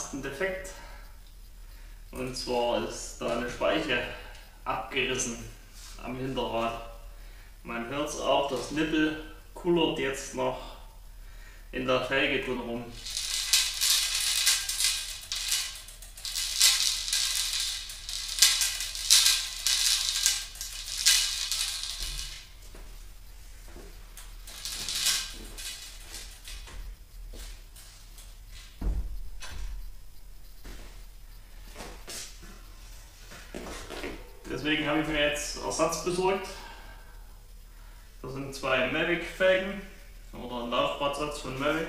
ersten Defekt. Und zwar ist da eine Speiche abgerissen am Hinterrad. Man hört es auch, das Nippel kullert jetzt noch in der Felge drin rum. Deswegen habe ich mir jetzt Ersatz besorgt. Das sind zwei Mavic-Felgen oder ein Laufradsatz von Mavic.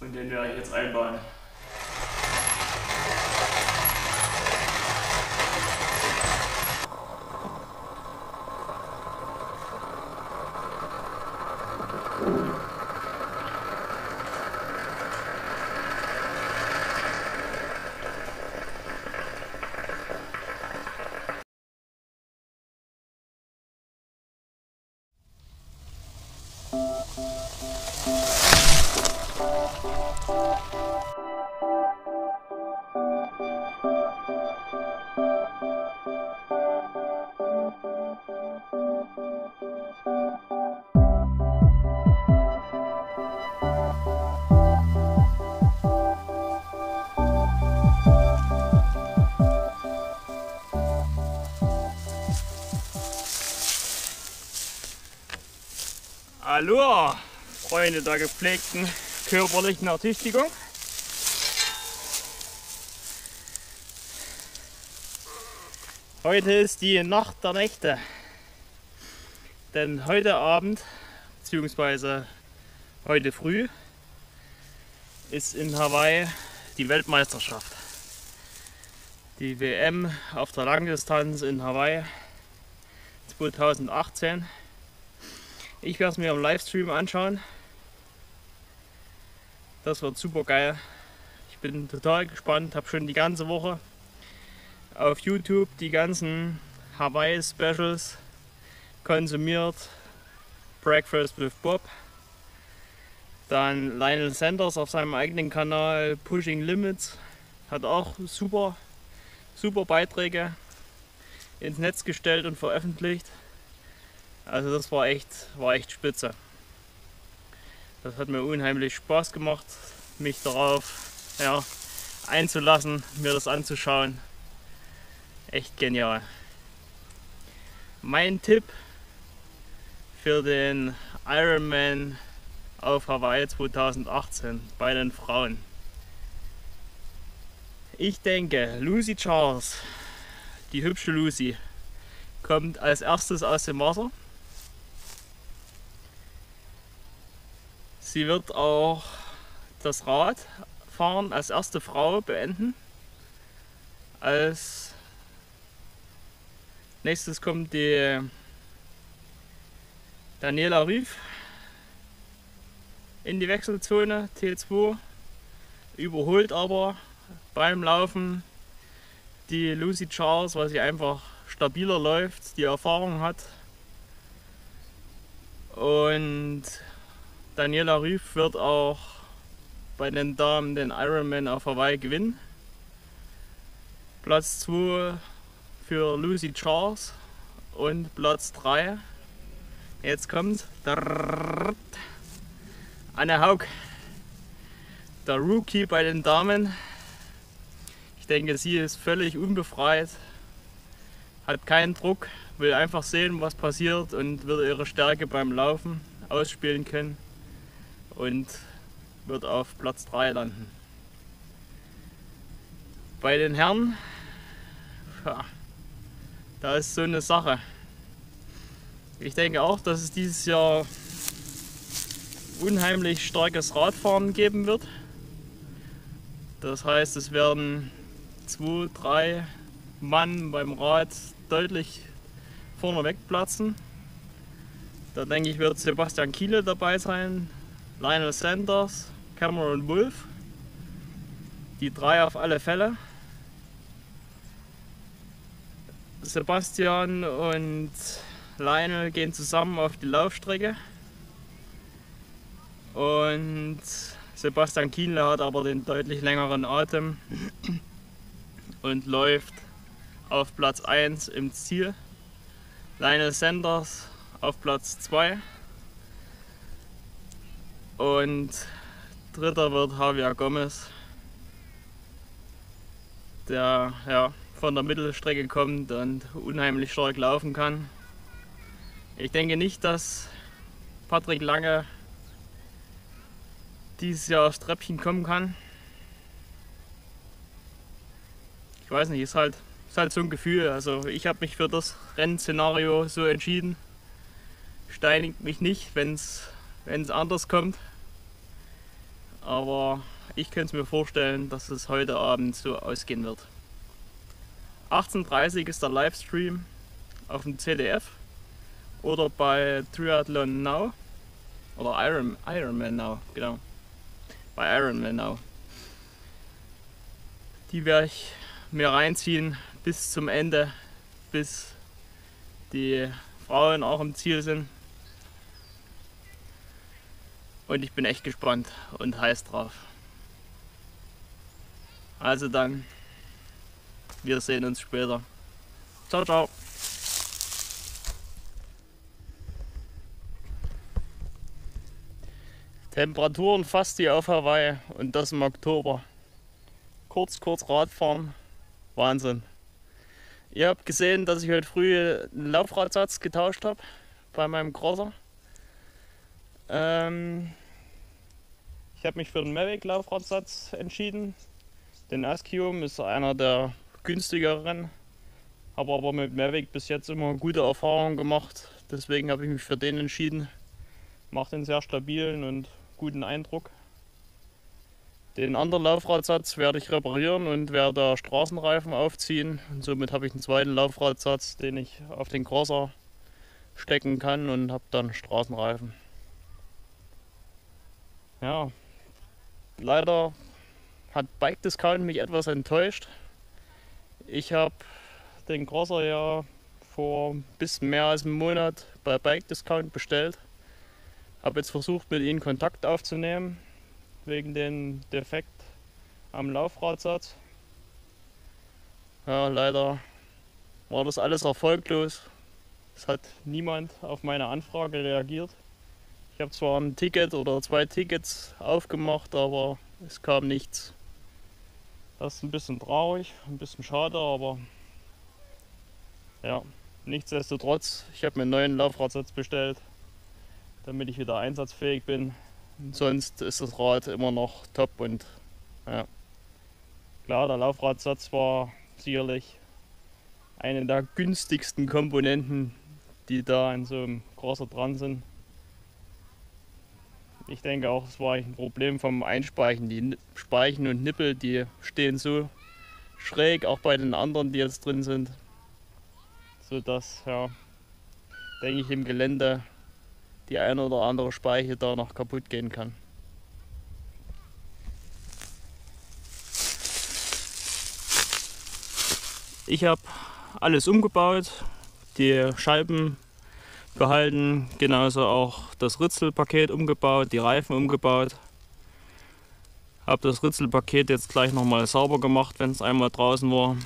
Und den werde ich jetzt einbauen. Hallo, Freunde der gepflegten körperlichen Ertüchtigung. Heute ist die Nacht der Nächte. Denn heute Abend, beziehungsweise heute früh, ist in Hawaii die Weltmeisterschaft. Die WM auf der Langdistanz in Hawaii 2018. Ich werde es mir am Livestream anschauen. Das wird super geil. Ich bin total gespannt, habe schon die ganze Woche auf YouTube die ganzen Hawaii Specials konsumiert. Breakfast with Bob. Dann Lionel Sanders auf seinem eigenen Kanal Pushing Limits hat auch super, super Beiträge ins Netz gestellt und veröffentlicht. Also das war echt, war echt spitze. Das hat mir unheimlich Spaß gemacht, mich darauf ja, einzulassen, mir das anzuschauen. Echt genial. Mein Tipp für den Ironman auf Hawaii 2018 bei den Frauen. Ich denke, Lucy Charles, die hübsche Lucy, kommt als erstes aus dem Wasser. Sie wird auch das Radfahren als erste Frau beenden. Als nächstes kommt die Daniela Rief in die Wechselzone T2, überholt aber beim Laufen die Lucy Charles, weil sie einfach stabiler läuft, die Erfahrung hat und Daniela Rief wird auch bei den Damen den Ironman auf Hawaii gewinnen. Platz 2 für Lucy Charles und Platz 3. Jetzt kommt Anne Haug, der Rookie bei den Damen. Ich denke, sie ist völlig unbefreit, hat keinen Druck, will einfach sehen, was passiert und wird ihre Stärke beim Laufen ausspielen können und wird auf Platz 3 landen. Bei den Herren, ja, da ist so eine Sache. Ich denke auch, dass es dieses Jahr unheimlich starkes Radfahren geben wird. Das heißt, es werden zwei, drei Mann beim Rad deutlich vorne wegplatzen. Da denke ich, wird Sebastian Kiele dabei sein, Lionel Sanders, Cameron Wolf. Die drei auf alle Fälle. Sebastian und Lionel gehen zusammen auf die Laufstrecke. Und Sebastian Kienle hat aber den deutlich längeren Atem und läuft auf Platz 1 im Ziel. Lionel Sanders auf Platz 2 und dritter wird Javier Gomez, der ja, von der Mittelstrecke kommt und unheimlich stark laufen kann. Ich denke nicht, dass Patrick Lange dieses Jahr aufs Treppchen kommen kann. Ich weiß nicht, ist halt, ist halt so ein Gefühl. Also ich habe mich für das Rennszenario so entschieden. Steinigt mich nicht, wenn es anders kommt. Aber ich könnte mir vorstellen, dass es heute Abend so ausgehen wird. 18.30 Uhr ist der Livestream auf dem CDF oder bei Triathlon Now oder Iron, Ironman Now, genau. Bei Ironman Now. Die werde ich mir reinziehen bis zum Ende, bis die Frauen auch im Ziel sind. Und ich bin echt gespannt und heiß drauf. Also dann, wir sehen uns später. Ciao, ciao. Temperaturen fast wie auf Hawaii und das im Oktober. Kurz, kurz Radfahren, Wahnsinn. Ihr habt gesehen, dass ich heute früh einen Laufradsatz getauscht habe bei meinem Crosser. Ähm, ich habe mich für den Mavic Laufradsatz entschieden. Den Askium ist einer der günstigeren. Habe aber mit Mavic bis jetzt immer gute Erfahrungen gemacht. Deswegen habe ich mich für den entschieden. Macht einen sehr stabilen und guten Eindruck. Den anderen Laufradsatz werde ich reparieren und werde Straßenreifen aufziehen. Und somit habe ich einen zweiten Laufradsatz, den ich auf den Crosser stecken kann und habe dann Straßenreifen. Ja, leider hat Bike Discount mich etwas enttäuscht. Ich habe den Crosser ja vor bisschen mehr als einem Monat bei Bike Discount bestellt. Habe jetzt versucht mit ihnen Kontakt aufzunehmen wegen dem Defekt am Laufradsatz. Ja, leider war das alles erfolglos. Es hat niemand auf meine Anfrage reagiert. Ich habe zwar ein Ticket oder zwei Tickets aufgemacht, aber es kam nichts. Das ist ein bisschen traurig, ein bisschen schade, aber ja, nichtsdestotrotz, ich habe mir einen neuen Laufradsatz bestellt, damit ich wieder einsatzfähig bin. Sonst ist das Rad immer noch top und ja. Klar, der Laufradsatz war sicherlich eine der günstigsten Komponenten, die da in so einem Crosser dran sind. Ich denke auch, es war ein Problem vom Einspeichen. Die Speichen und Nippel, die stehen so schräg, auch bei den anderen, die jetzt drin sind, sodass, ja, denke ich, im Gelände die eine oder andere Speiche da noch kaputt gehen kann. Ich habe alles umgebaut, die Scheiben behalten, genauso auch das Ritzelpaket umgebaut, die Reifen umgebaut. Habe das Ritzelpaket jetzt gleich nochmal sauber gemacht, wenn es einmal draußen war.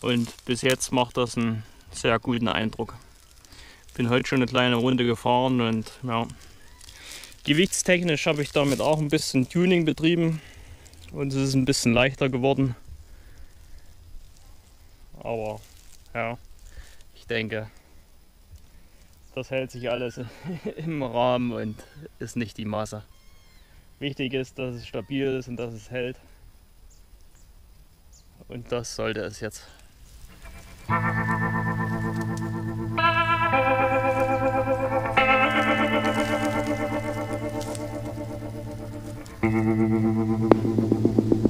Und bis jetzt macht das einen sehr guten Eindruck. Bin heute schon eine kleine Runde gefahren und ja, gewichtstechnisch habe ich damit auch ein bisschen Tuning betrieben und es ist ein bisschen leichter geworden. Aber ja, ich denke, das hält sich alles im Rahmen und ist nicht die Masse. Wichtig ist, dass es stabil ist und dass es hält. Und das sollte es jetzt.